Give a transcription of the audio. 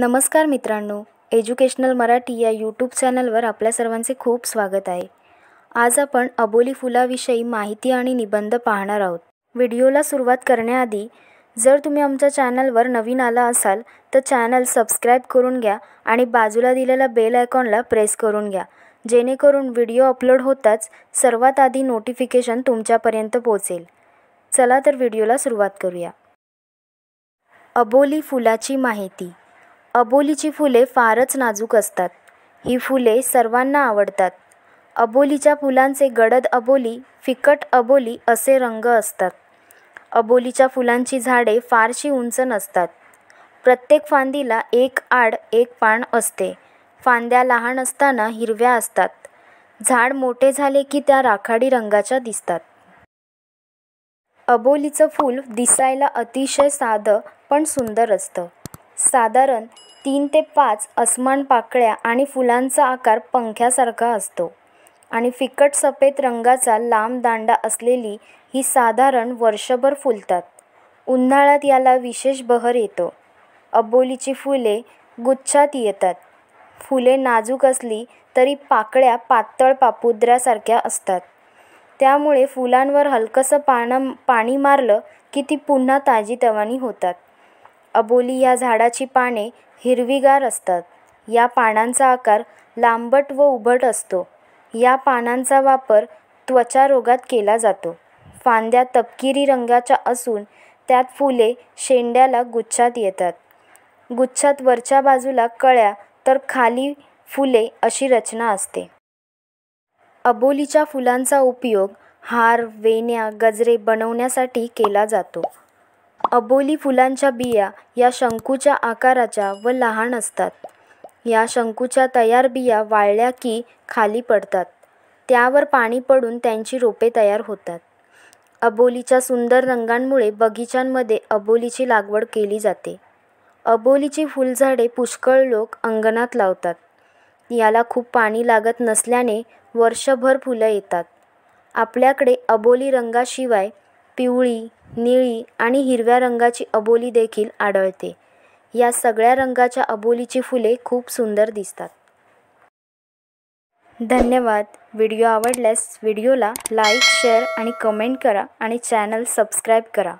नमस्कार मित्रांनो एज्युकेशनल मराठी या यूट्यूब चॅनलवर आपल्या सर्वांचे खूप स्वागत आहे. आज आपण अबोली फुलाविषयी माहिती आणि निबंध पाहणार आहोत. व्हिडिओला सुरुवात करण्याआधी जर तुम्ही आमच्या चॅनलवर नवीन आला असाल तर चॅनल सबस्क्राईब करून घ्या आणि बाजूला दिलेल्या बेल आयकॉनला प्रेस करून घ्या. जेणेकरून व्हिडिओ अपलोड होताच सर्वात आधी नोटिफिकेशन तुमच्यापर्यंत पोहोचेल. चला तर व्हिडिओला सुरुवात करूया. अबोली फुलाची माहिती. अबोलीची फुले फारच नाजूक असतात. ही फुले सर्वांना आवडतात. अबोलीच्या फुलांचे गडद अबोली फिकट अबोली असे रंग असतात. अबोलीच्या फुलांची झाडे फारशी उंच नसतात. प्रत्येक फांदीला एक आड एक पान असते. फांद्या लहान असताना हिरव्या असतात. झाड मोठे झाले की त्या राखाडी रंगाच्या दिसतात. अबोलीचं फूल दिसायला अतिशय साधं पण सुंदर असतं. साधारण तीन ते पाच अस्मान पाकळ्या आणि फुलांचा आकार पंख्यासारखा असतो. आणि फिकट सफेद रंगाचा लांब दांडा असलेली ही साधारण वर्षभर फुलतात. उन्हाळ्यात याला विशेष बहर येतो. अबोलीची फुले गुच्छात येतात. फुले नाजूक असली तरी पाकळ्या पातळ पापुद्र्यासारख्या असतात. त्यामुळे फुलांवर हलकंसं पानं पाणी मारलं की ती पुन्हा ताजीतवानी होतात. अबोली या झाडाची पाने हिरवीगार असतात. या पानांचा आकार लांबट व उभट असतो. या पानांचा वापर त्वचारोगात केला जातो. फांद्या तपकिरी रंगाच्या असून त्यात फुले शेंड्याला गुच्छात येतात. गुच्छात वरच्या बाजूला कळ्या तर खाली फुले अशी रचना असते. अबोलीच्या फुलांचा उपयोग हार वेण्या गजरे बनवण्यासाठी केला जातो. अबोली फुलांच्या बिया या शंकूच्या आकाराच्या व लहान असतात. या शंकूच्या तयार बिया वाळल्या की खाली पडतात. त्यावर पाणी पडून त्यांची रोपे तयार होतात. अबोलीच्या सुंदर रंगांमुळे बगीचांमध्ये अबोलीची लागवड केली जाते. अबोलीची फुलझाडे पुष्कळ लोक अंगणात लावतात. याला खूप पाणी लागत नसल्याने वर्षभर फुलं येतात. आपल्याकडे अबोली रंगाशिवाय पिवळी निळी आणि हिरव्या रंगाची अबोली देखील आढळते. या सगळ्या रंगाच्या अबोलीची फुले खूप सुंदर दिसतात. धन्यवाद. व्हिडिओ आवडल्यास व्हिडिओला लाईक शेअर आणि कमेंट करा आणि चॅनल सबस्क्राईब करा.